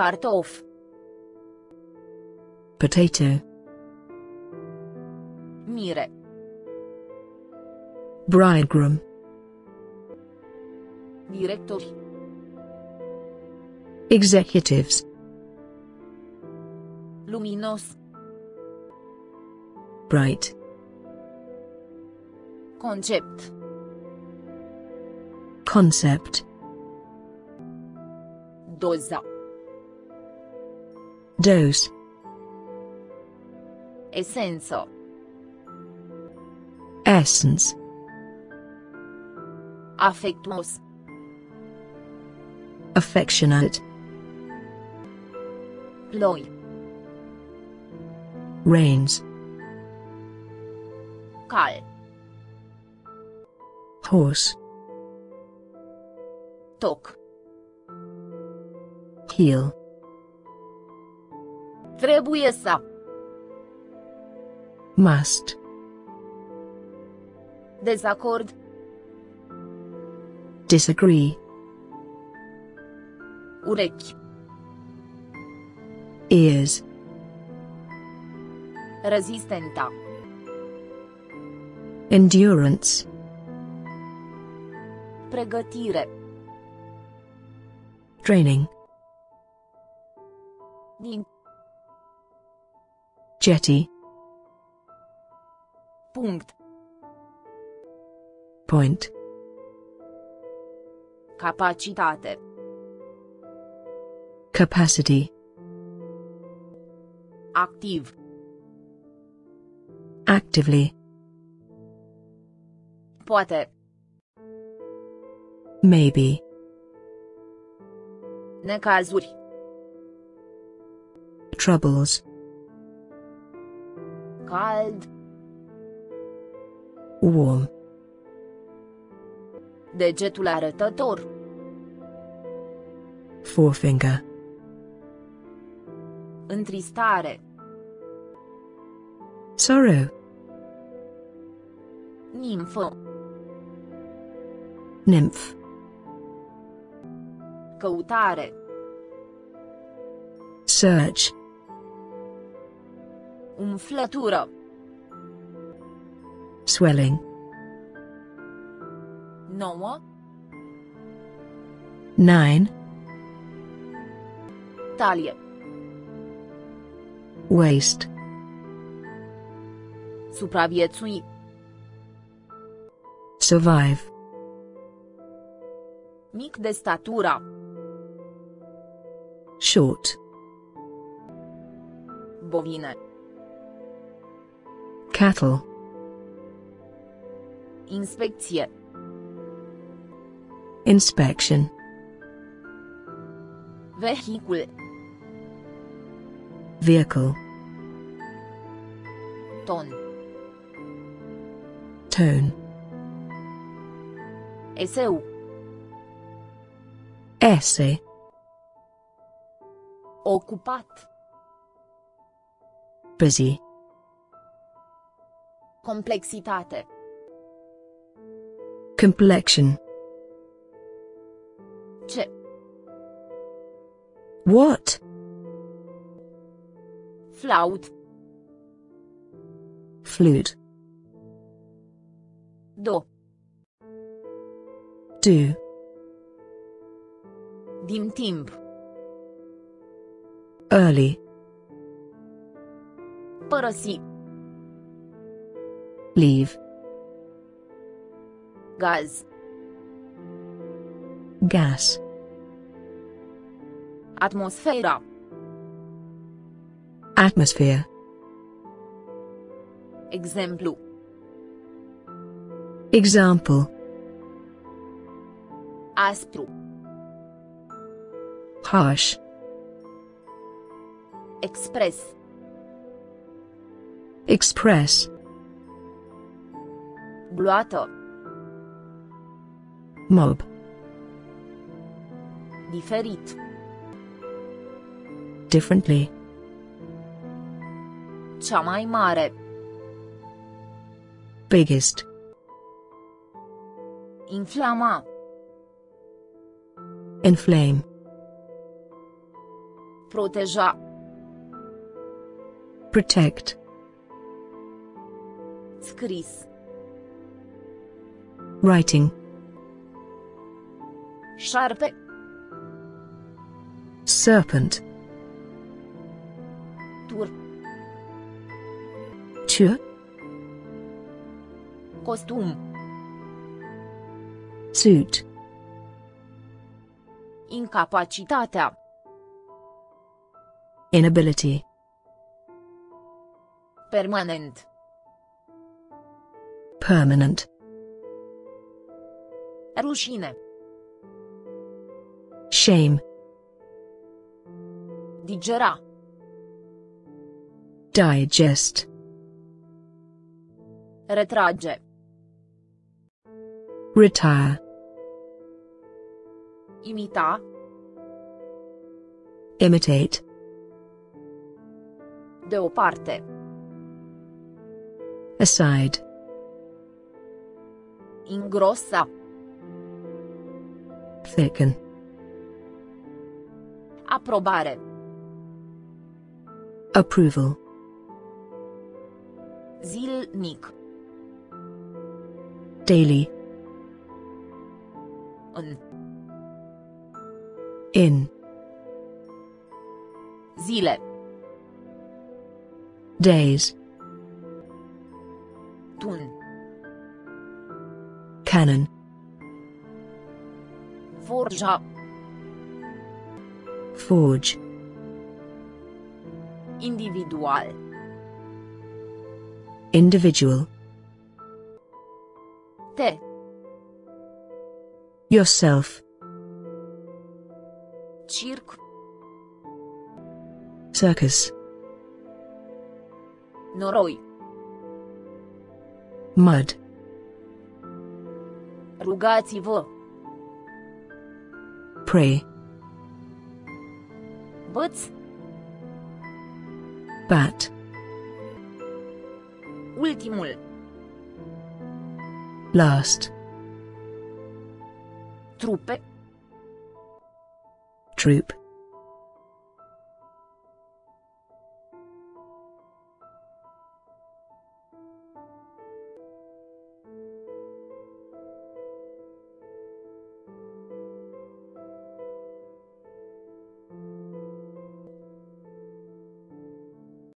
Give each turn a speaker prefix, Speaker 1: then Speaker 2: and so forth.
Speaker 1: Cartof.
Speaker 2: Potato.
Speaker 1: Mire.
Speaker 2: Bridegroom.
Speaker 1: Directori.
Speaker 2: Executives.
Speaker 1: Luminos.
Speaker 2: Bright.
Speaker 1: Concept.
Speaker 2: Concept.
Speaker 1: Doza.
Speaker 2: Dose.
Speaker 1: Esență.
Speaker 2: Essence.
Speaker 1: Afectuos.
Speaker 2: Affectionate.
Speaker 1: Ploi.
Speaker 2: Rains.
Speaker 1: Cal.
Speaker 2: Horse.
Speaker 1: Talk.
Speaker 2: Heel.
Speaker 1: Trebuie să.
Speaker 2: Must.
Speaker 1: Dezacord.
Speaker 2: Disagree.
Speaker 1: Urechi.
Speaker 2: Ears.
Speaker 1: Rezistenta.
Speaker 2: Endurance.
Speaker 1: Pregătire.
Speaker 2: Training.
Speaker 1: Din.
Speaker 2: Jetty.
Speaker 1: Punct.
Speaker 2: Point.
Speaker 1: Capacitate.
Speaker 2: Capacity.
Speaker 1: Activ.
Speaker 2: Actively.
Speaker 1: Poate.
Speaker 2: Maybe.
Speaker 1: Necazuri.
Speaker 2: Troubles.
Speaker 1: Cald.
Speaker 2: Warm.
Speaker 1: Degetul arătător.
Speaker 2: Forefinger.
Speaker 1: Întristare.
Speaker 2: Sorrow.
Speaker 1: Nimfă.
Speaker 2: Nymph.
Speaker 1: Căutare.
Speaker 2: Search.
Speaker 1: Umflătură.
Speaker 2: Swelling.
Speaker 1: Nouă.
Speaker 2: Nine.
Speaker 1: Talie.
Speaker 2: Waist.
Speaker 1: Supraviețui.
Speaker 2: Survive.
Speaker 1: Mic de statura.
Speaker 2: Short.
Speaker 1: Bovine.
Speaker 2: Cattle. Inspection.
Speaker 1: Vehicul.
Speaker 2: Vehicle.
Speaker 1: Ton.
Speaker 2: Tone.
Speaker 1: Eseu.
Speaker 2: Essay.
Speaker 1: Ocupat.
Speaker 2: Busy.
Speaker 1: Complexitate.
Speaker 2: Complexion.
Speaker 1: Ce.
Speaker 2: What?
Speaker 1: Flaut.
Speaker 2: Flute.
Speaker 1: Do.
Speaker 2: Do.
Speaker 1: Din timp.
Speaker 2: Early.
Speaker 1: Părăsi.
Speaker 2: Leave.
Speaker 1: Gaz.
Speaker 2: Gas.
Speaker 1: Atmosfera.
Speaker 2: Atmosphere.
Speaker 1: Exemplu.
Speaker 2: Example.
Speaker 1: Aspru.
Speaker 2: Harsh.
Speaker 1: Express.
Speaker 2: Express.
Speaker 1: Gloată.
Speaker 2: Mob.
Speaker 1: Diferit.
Speaker 2: Differently.
Speaker 1: Cea mai mare.
Speaker 2: Biggest.
Speaker 1: Inflama.
Speaker 2: Inflame.
Speaker 1: Proteja.
Speaker 2: Protect.
Speaker 1: Scris.
Speaker 2: Writing.
Speaker 1: Șarpe.
Speaker 2: Serpent.
Speaker 1: Tur.
Speaker 2: Tour.
Speaker 1: Costum.
Speaker 2: Suit.
Speaker 1: Incapacitatea.
Speaker 2: Inability.
Speaker 1: Permanent.
Speaker 2: Permanent.
Speaker 1: Rușine.
Speaker 2: Shame.
Speaker 1: Digera.
Speaker 2: Digest.
Speaker 1: Retrage.
Speaker 2: Retire.
Speaker 1: Imita.
Speaker 2: Imitate.
Speaker 1: Deoparte.
Speaker 2: Aside.
Speaker 1: Îngrosa.
Speaker 2: Thicken.
Speaker 1: Aprobare.
Speaker 2: Approval.
Speaker 1: Zilnic.
Speaker 2: Daily.
Speaker 1: În.
Speaker 2: In.
Speaker 1: Zile.
Speaker 2: Days.
Speaker 1: Tun.
Speaker 2: Cannon.
Speaker 1: Forja.
Speaker 2: Forge.
Speaker 1: Individual.
Speaker 2: Individual.
Speaker 1: Te.
Speaker 2: Yourself.
Speaker 1: Circ.
Speaker 2: Circus.
Speaker 1: Noroi.
Speaker 2: Mud.
Speaker 1: Rugați-vă.
Speaker 2: Pray.
Speaker 1: But.
Speaker 2: Bat.
Speaker 1: Ultimul.
Speaker 2: Last.
Speaker 1: Trupe.
Speaker 2: Troop.